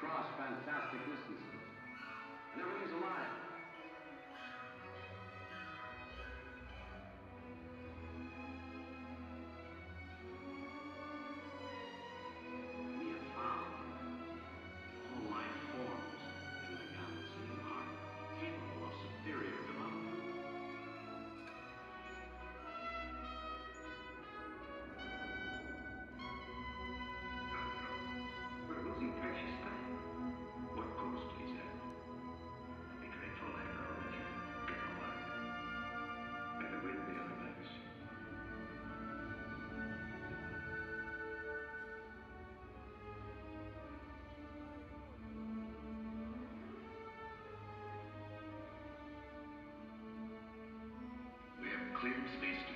Cross fantastic distances. And everything's alive. cleared space to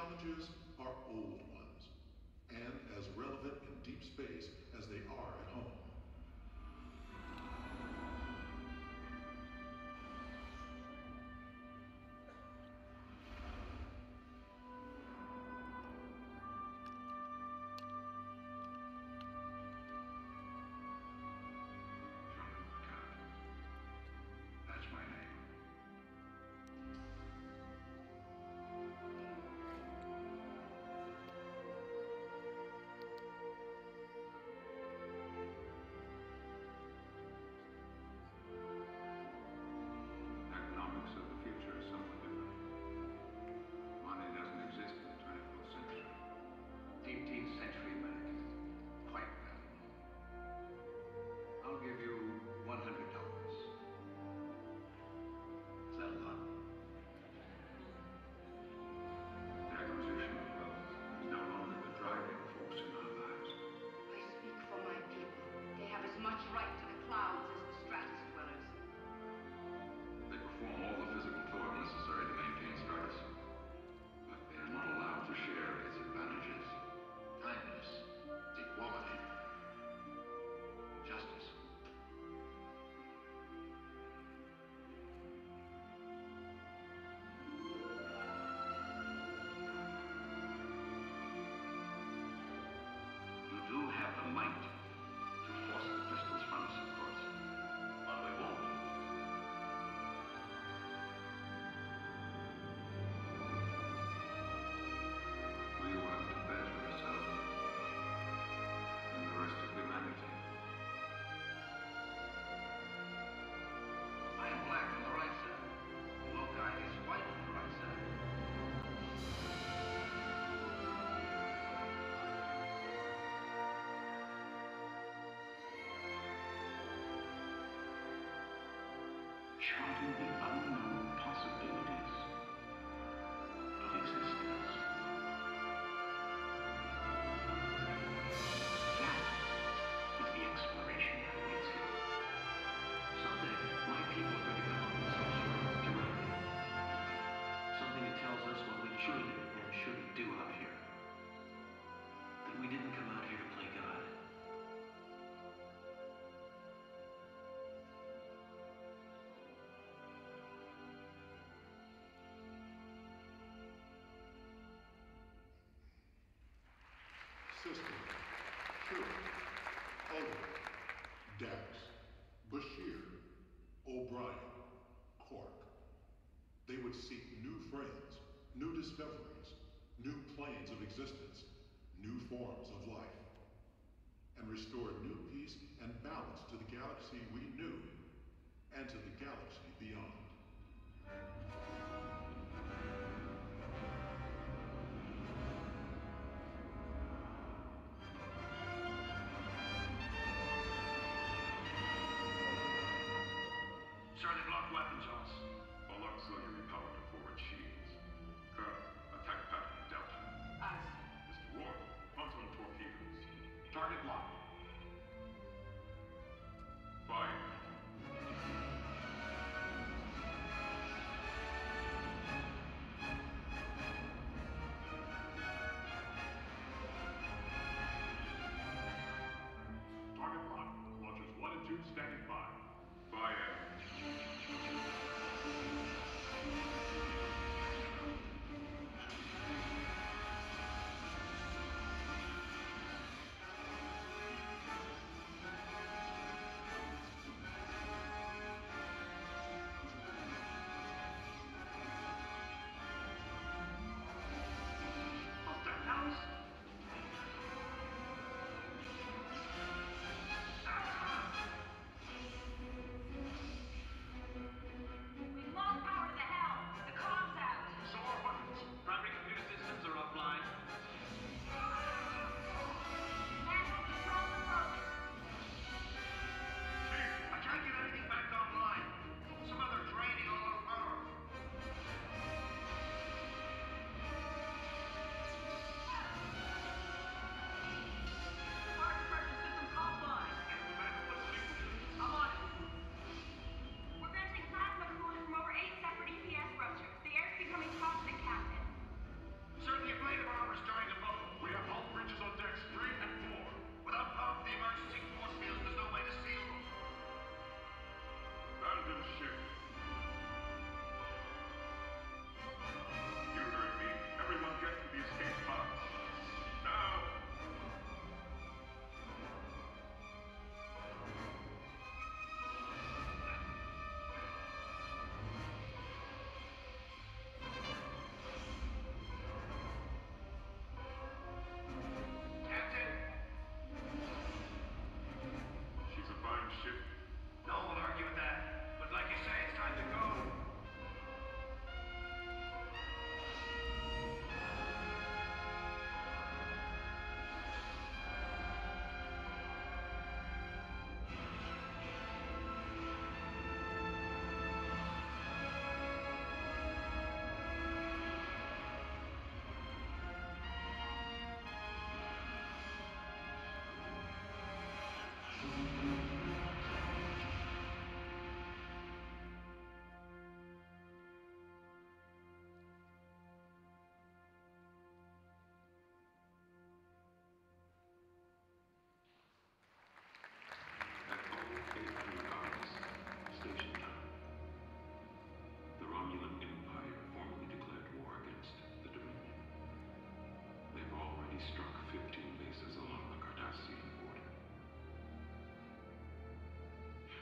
challenges charting the unknown possibilities of existence. Taylor, Dax, Bashir, O'Brien, Quark. They would seek new friends, new discoveries, new planes of existence, new forms of life, and restore new peace and balance to the galaxy we knew and to the galaxy beyond.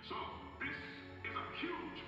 So, this is a huge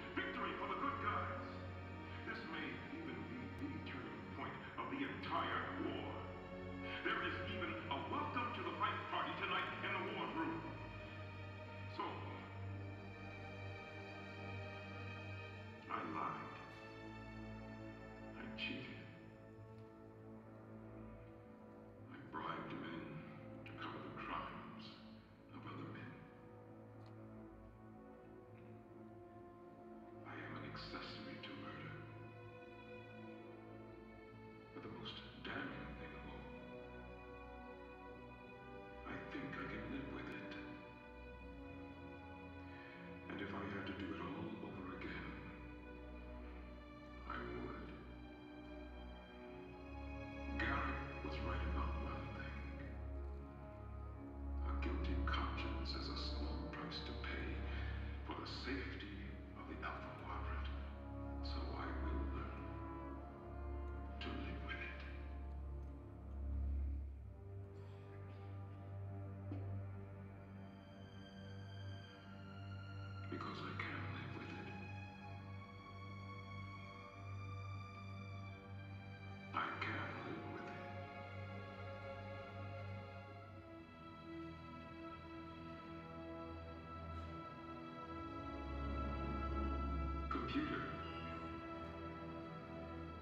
computer.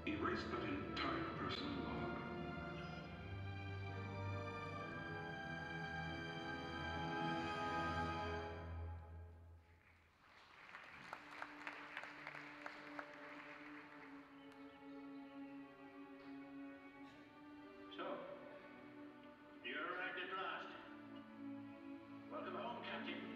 Erase that entire personal log. So, you're arrived at last. Welcome home, Captain.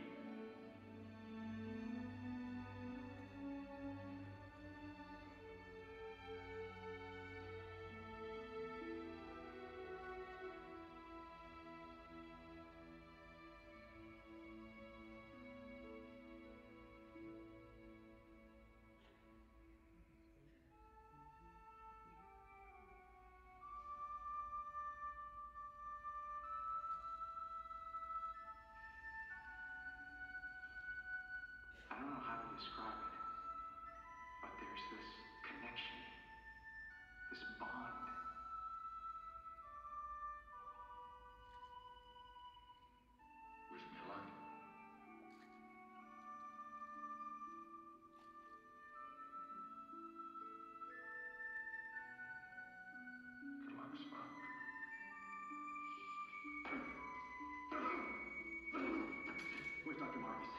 Dr. Marcus.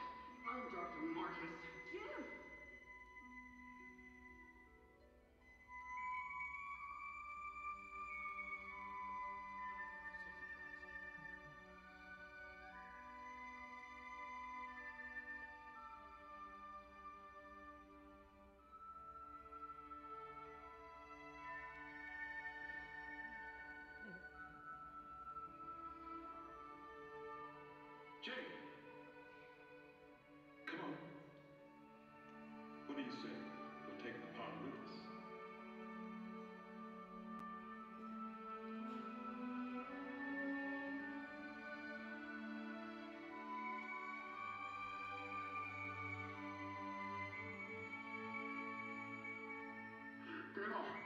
Bruno.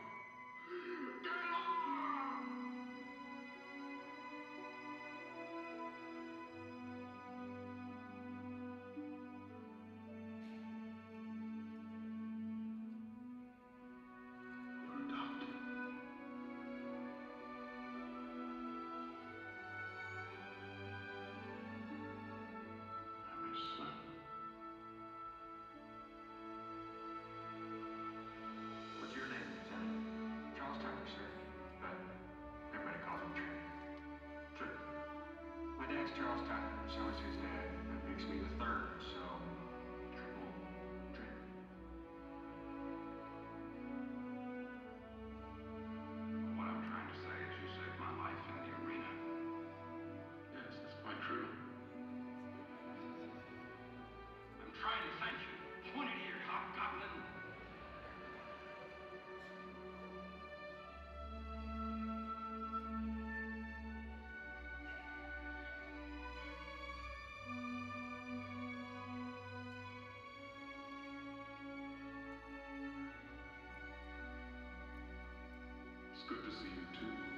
she. good to see you too.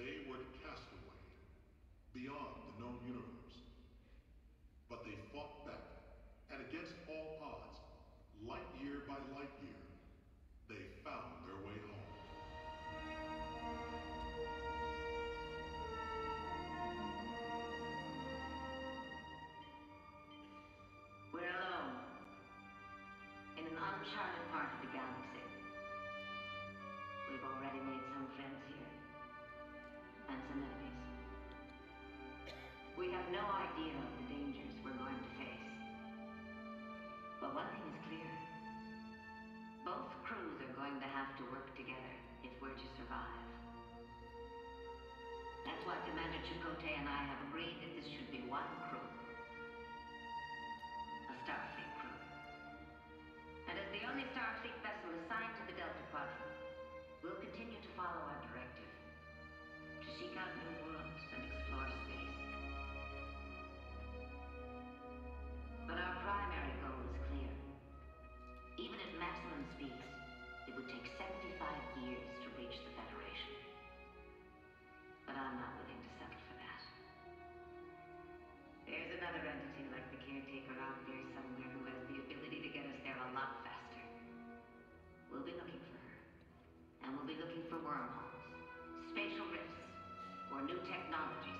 they would cast away beyond the known universe but they fought back and against all odds light year by light year, were to survive. That's why Commander Chakotay and I have agreed that this should be one facial rifts or new technologies.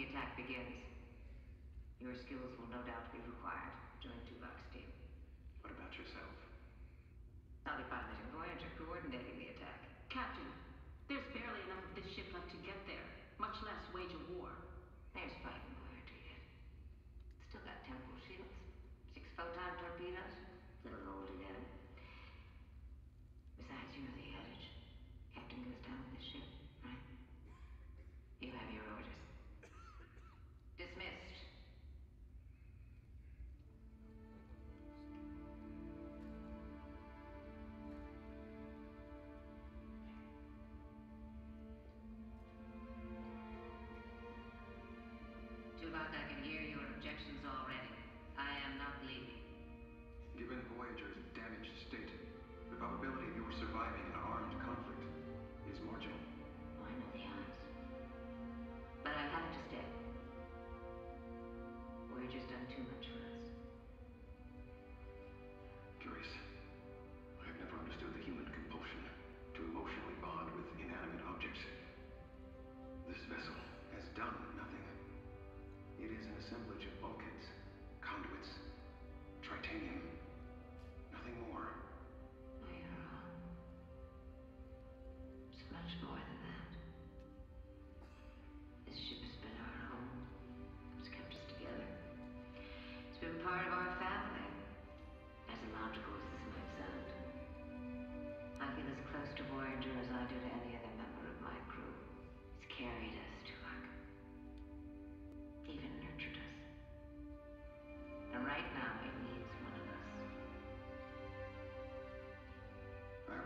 the attack begins. Your skills will no doubt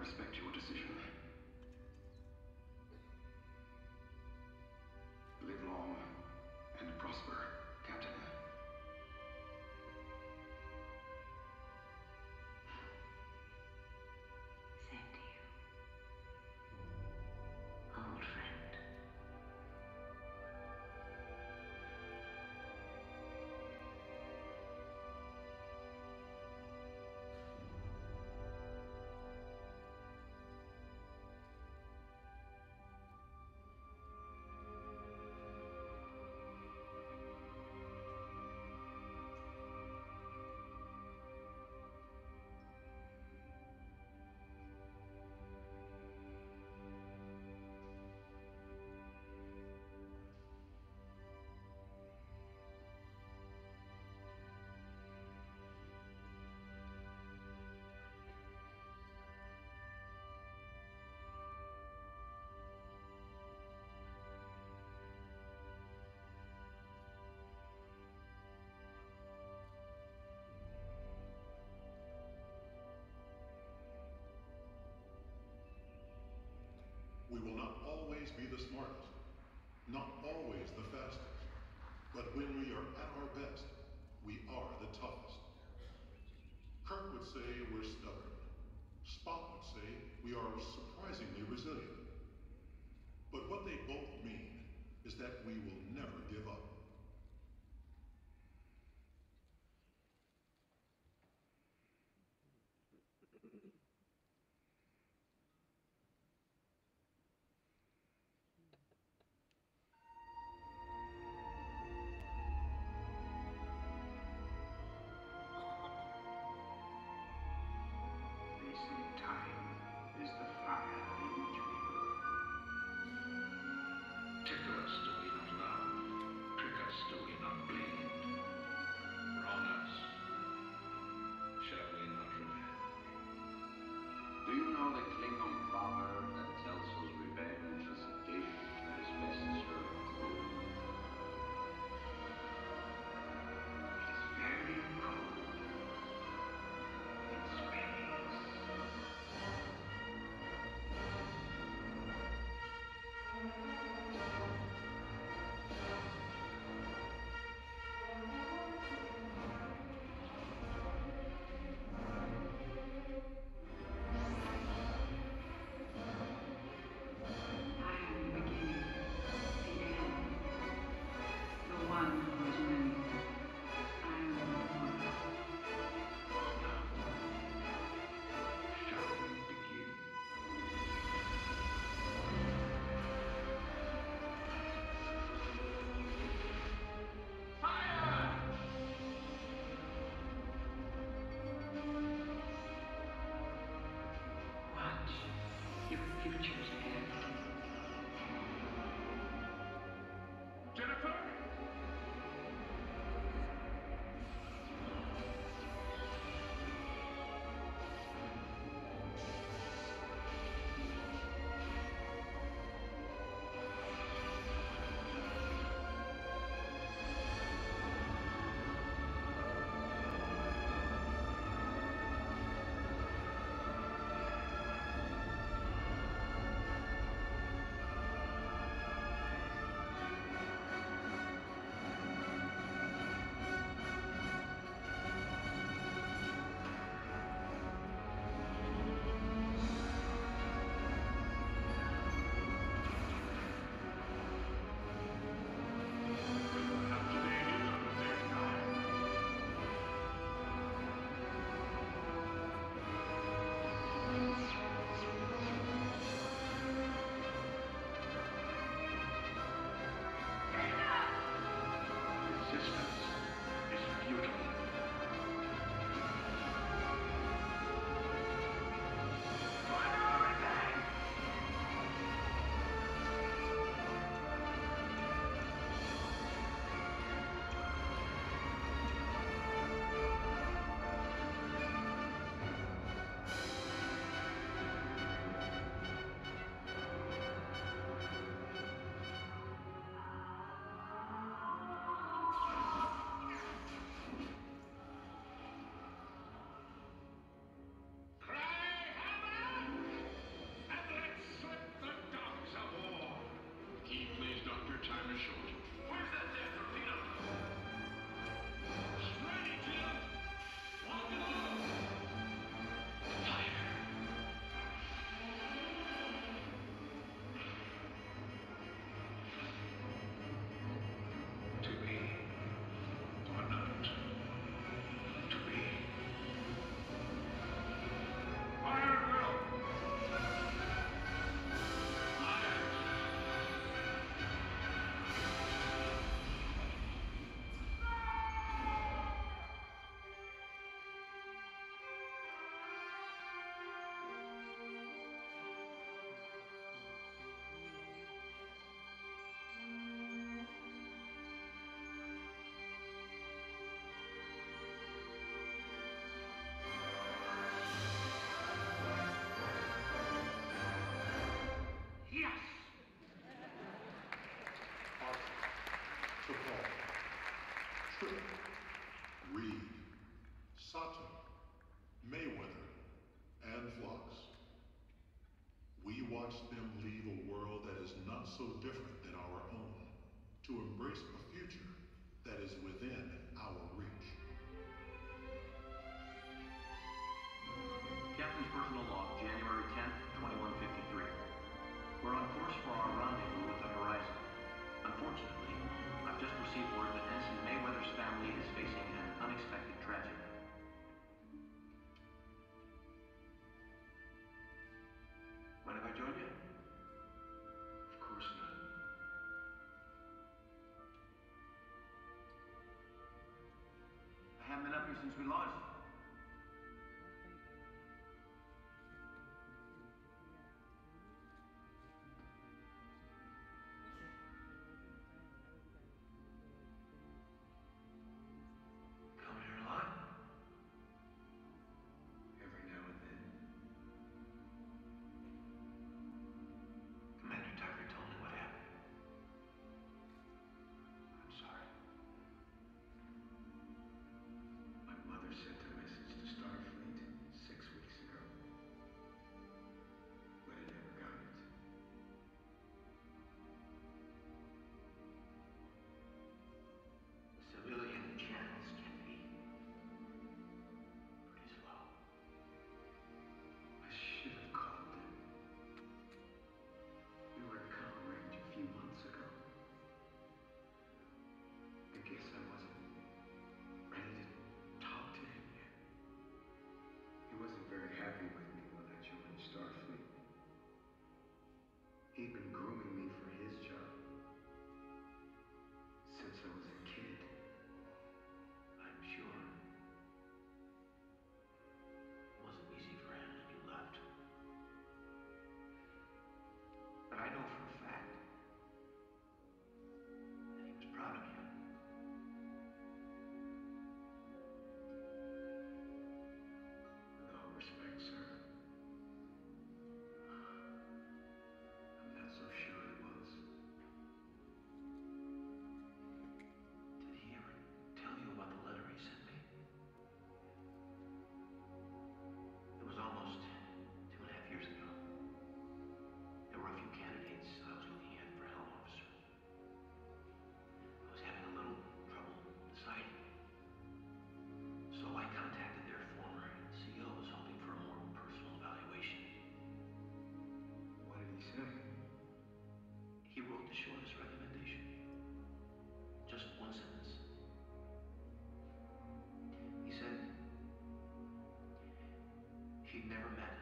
respect your decision. We will not always be the smartest, not always the fastest, but when we are at our best, we are the toughest. Kirk would say we're stubborn. Spock would say we are surprisingly resilient. But what they both mean is that we will never give up. I you? Of course not. I haven't been up here since we launched. she'd never met.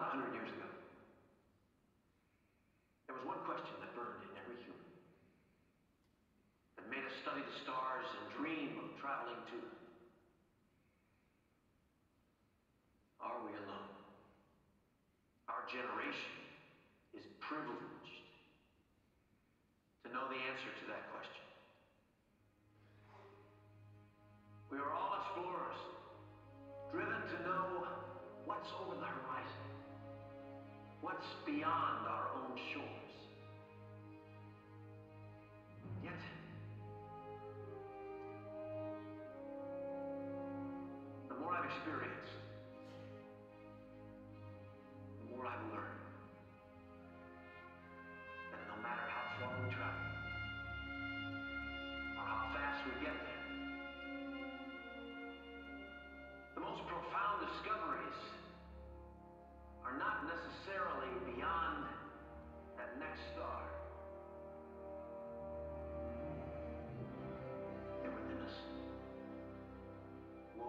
about 100 years ago, there was one question that burned in every human. That made us study the stars and dream of traveling to beyond our own shores.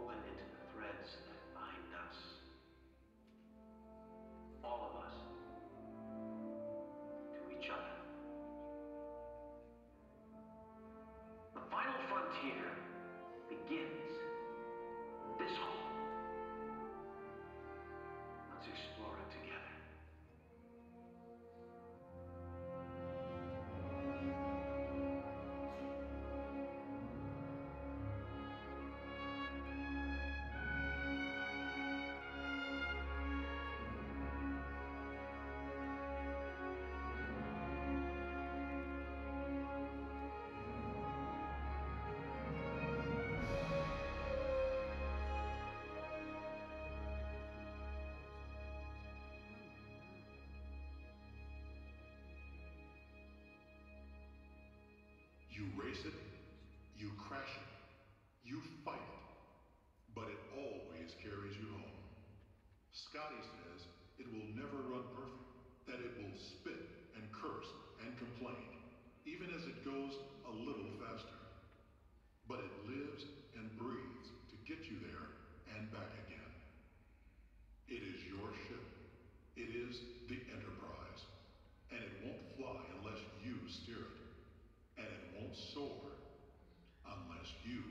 woman You race it, you crash it, you fight it, but it always carries you home. Scotty's Sore, unless you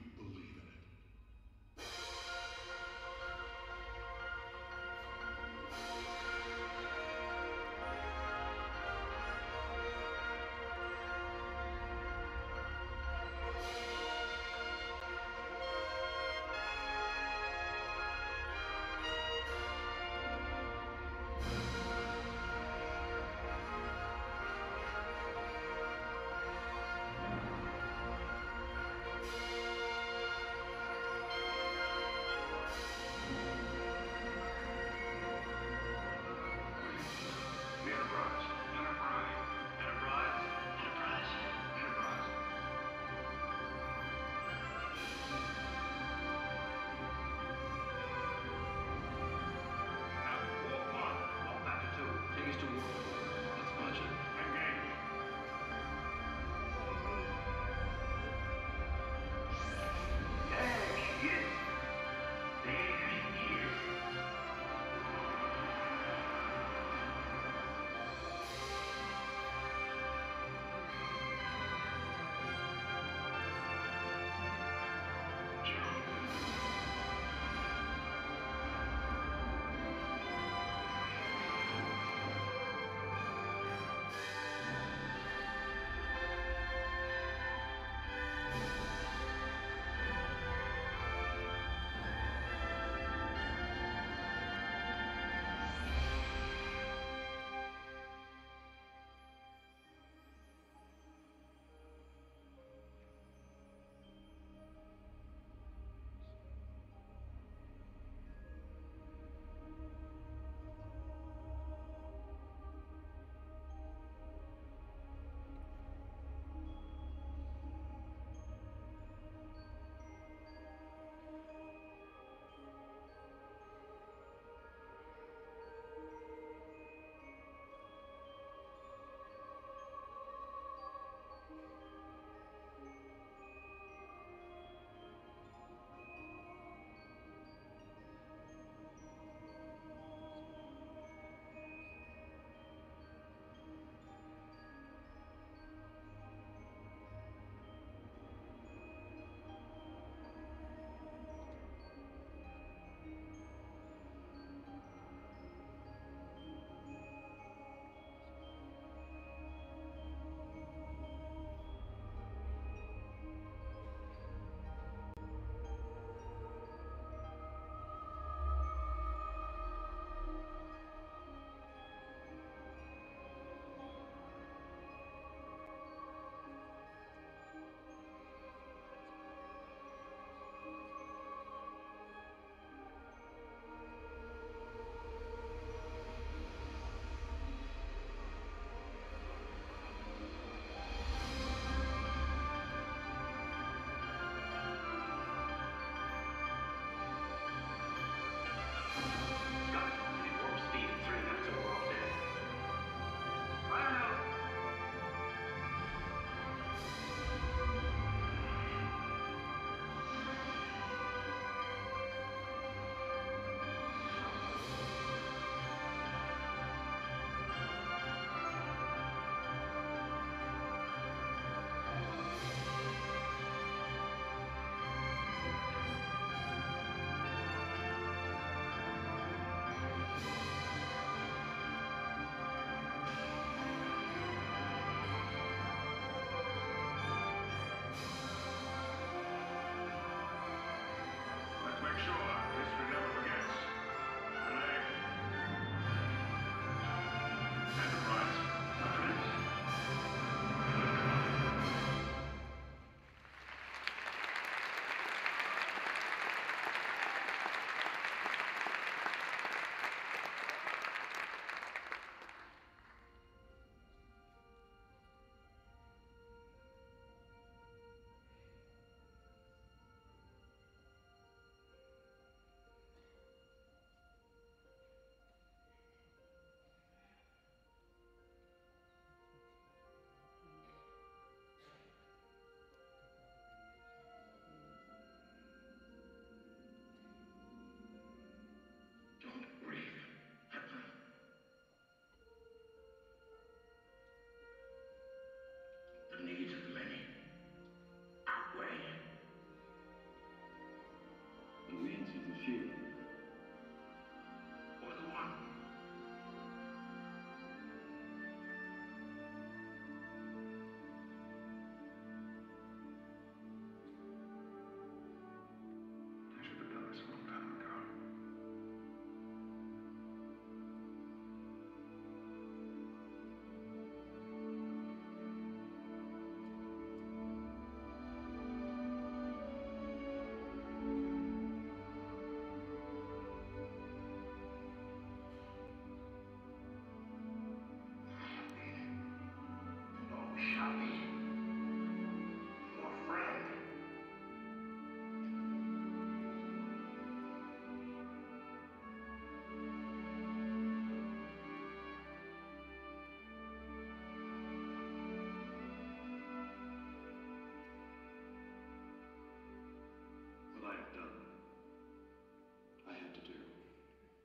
needs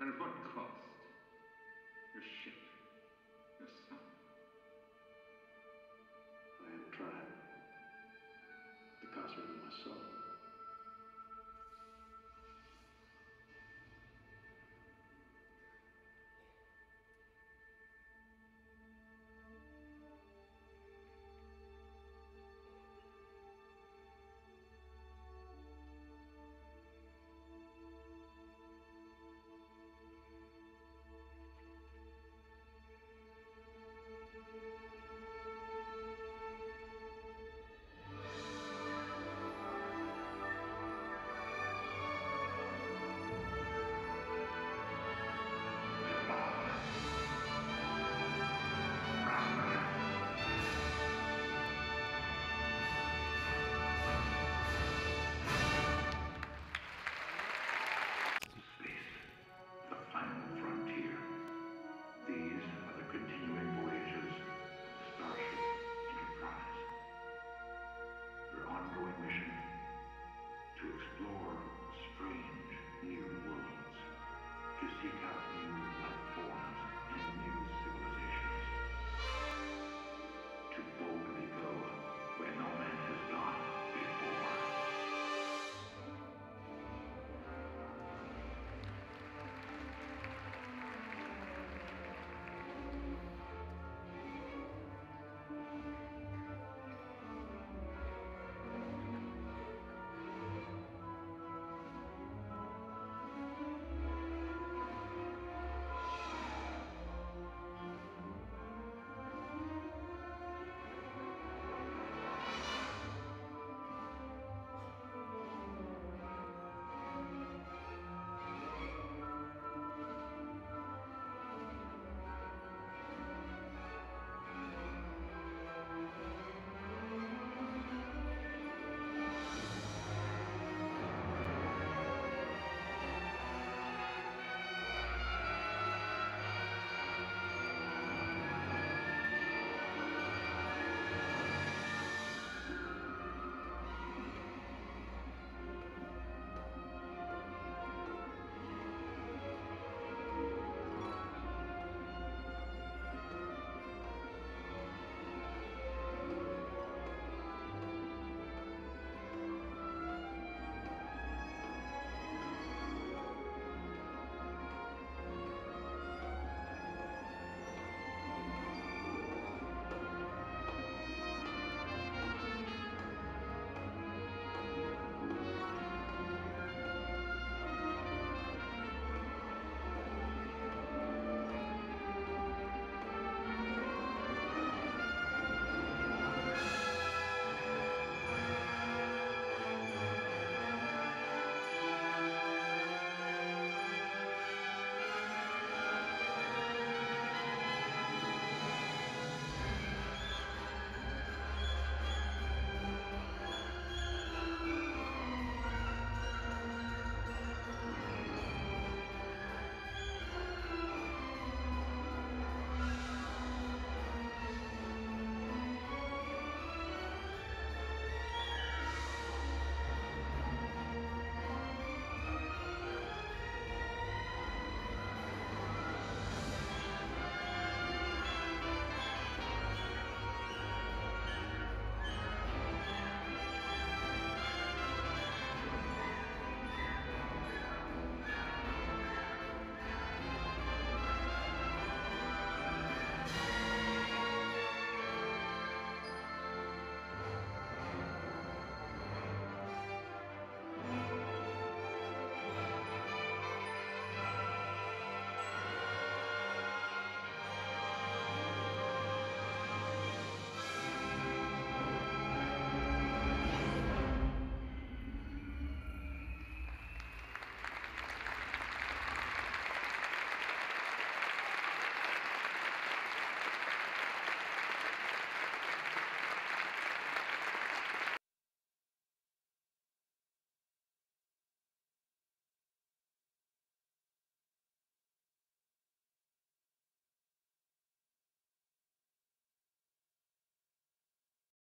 And at